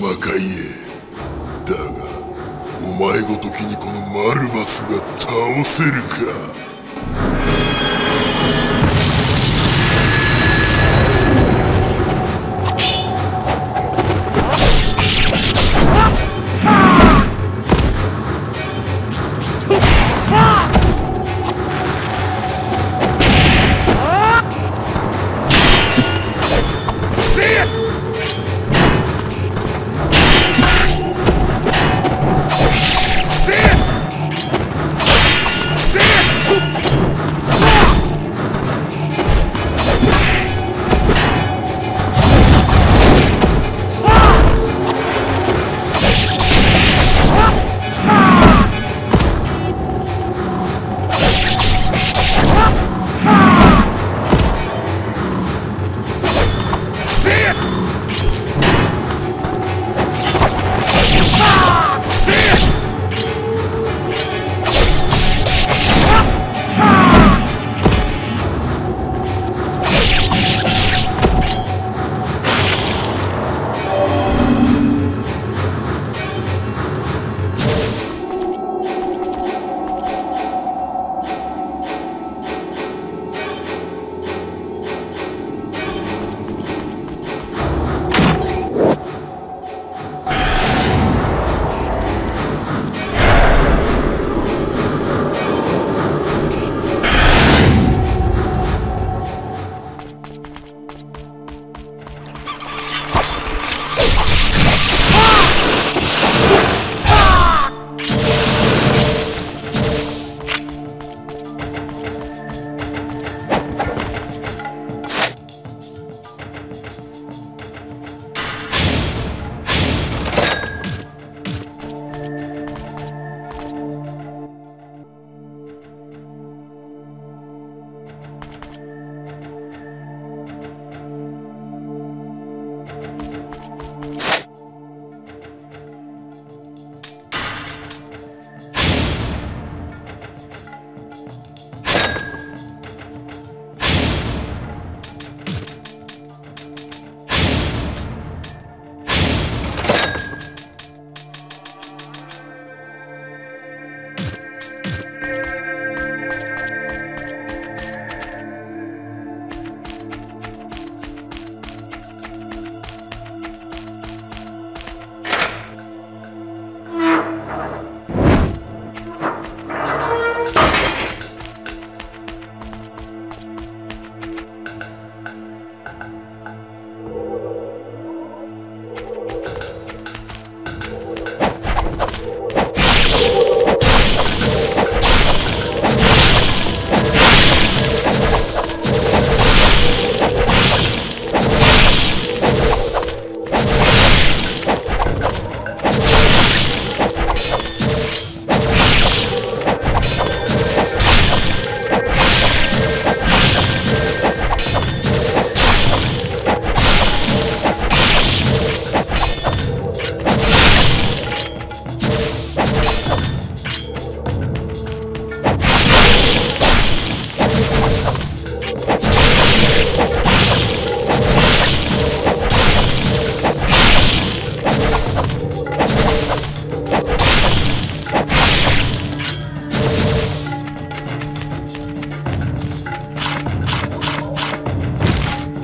魔界へだがお前ごときにこのマルバスが倒せるか。